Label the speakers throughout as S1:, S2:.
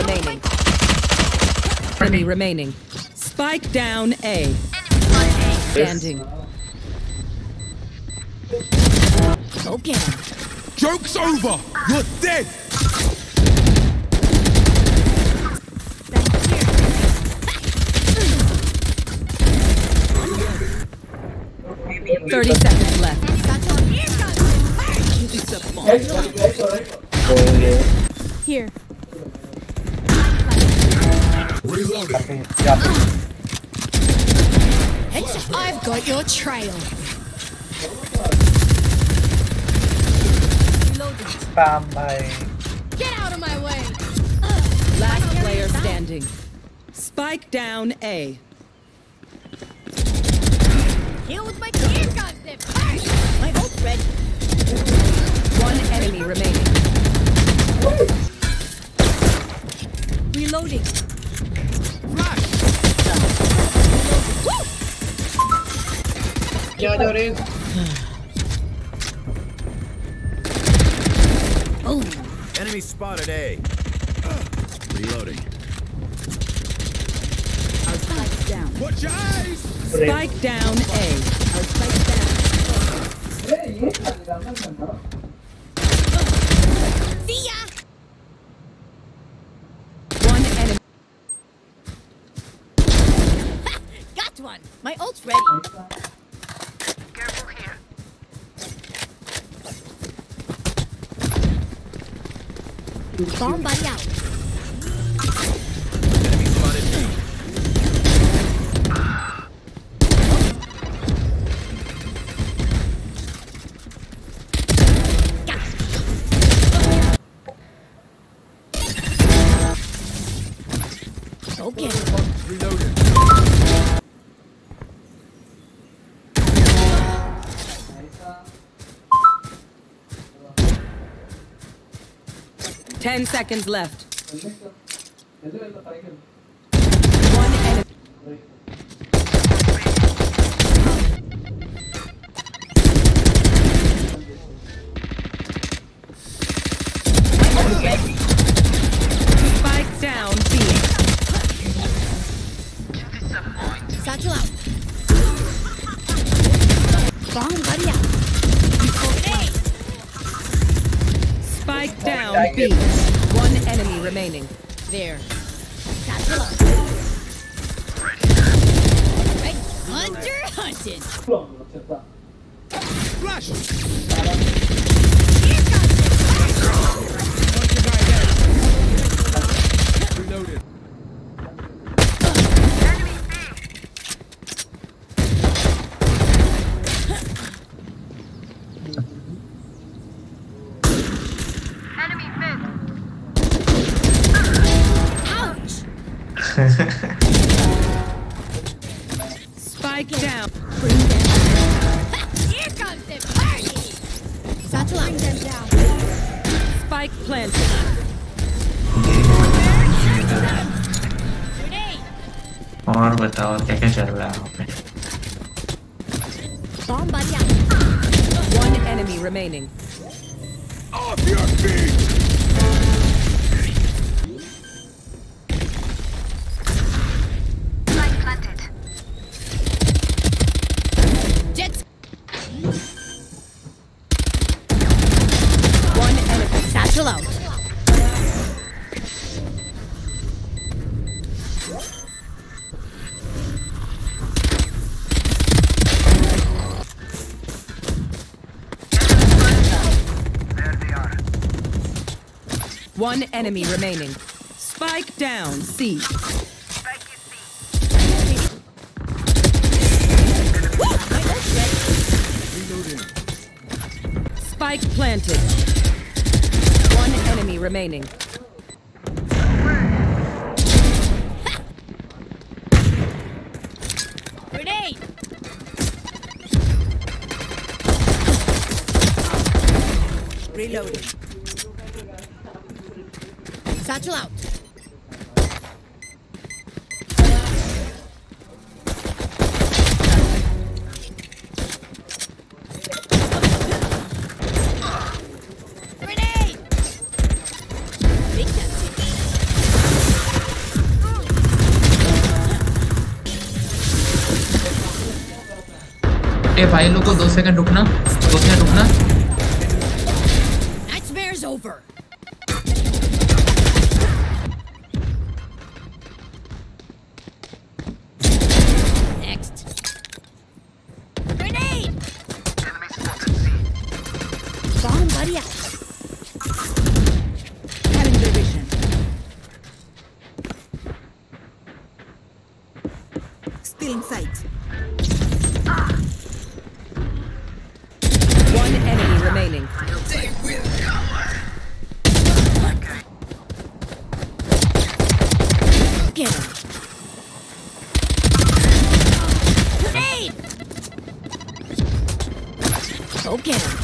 S1: remaining. Enemy remaining. Spike down A. Standing.
S2: Go get him.
S3: Joke's over! You're dead!
S1: Thirty seconds
S2: I've got your trail. Get out of my way.
S1: Last player standing. Spike down A.
S2: Here with my here comes the first. My ult ready.
S1: One enemy remaining.
S2: Reloading. Oh,
S3: Enemy spotted A. Reloading.
S2: spikes down.
S3: Watch your eyes!
S1: Spike down A. Oh.
S2: See ya.
S1: One enemy.
S2: Got one. My ult's ready. Careful here. Bomb buddy out.
S3: Enemy spotted B.
S2: Go get
S1: Ten seconds left. One enemy. B. One enemy remaining.
S2: There. Right. Hunter hunted.
S3: Flash!
S2: Here
S1: Spike down.
S2: Bring them down. Here comes the party. Satchel out. Bring them down.
S1: Spike planted.
S2: Grenade.
S4: और बताओ क्या क्या चल रहा है वहाँ पे
S2: Bomb buddy out.
S1: One enemy remaining.
S3: Off your feet!
S2: Satchel out.
S1: One enemy remaining. Spike down C. Spike planted. One enemy remaining.
S2: Grenade.
S1: Reloading.
S2: Satchel out.
S4: छोटे भाई लोग को दो सेकंड रुकना दो सेकंड रुकना।
S2: Still in sight. Ah. One enemy remaining.
S5: Get him. Grenade! Go get him.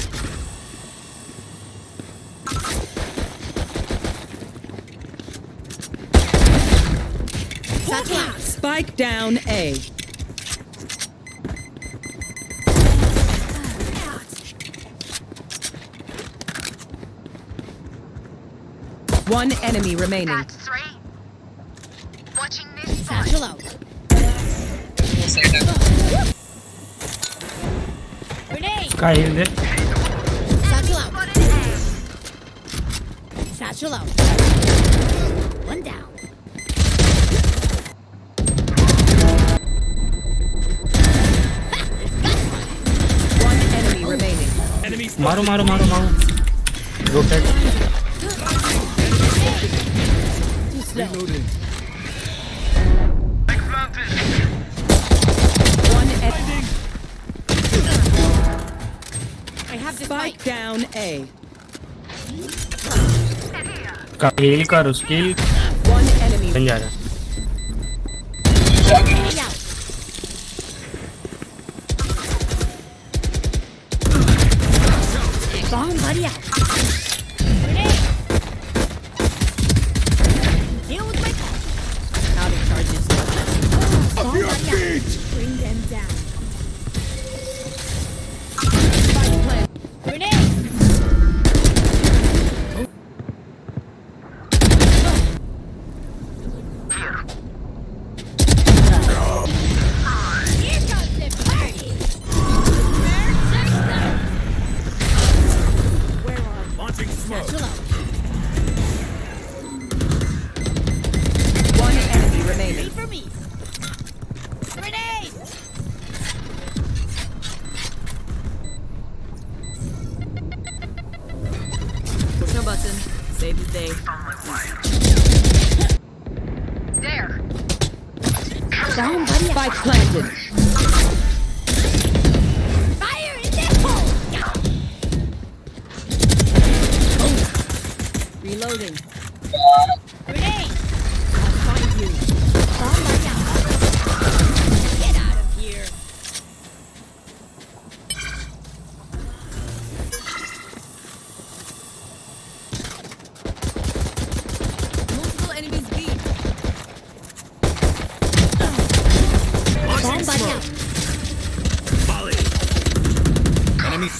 S2: Spike down A. One enemy remaining.
S1: That's three. Watching this side.
S5: Satchel out.
S6: In it.
S5: Satchel out. Satchel out. One down.
S2: One enemy remaining.
S6: Enemy.
S5: Maru, maru,
S3: maru,
S2: maru. Rotate.
S5: I have the
S2: spike down A.
S6: Khalil ka.
S2: One enemy.
S5: Bomb buddy.
S2: Spike planted.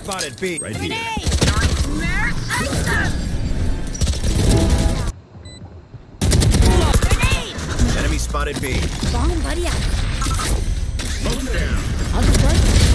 S3: Spotted B. Right
S5: Grenade! Grenade!
S3: Enemy spotted B.
S5: Bomb buddy out.
S3: Smoke's down.
S5: I'll just work.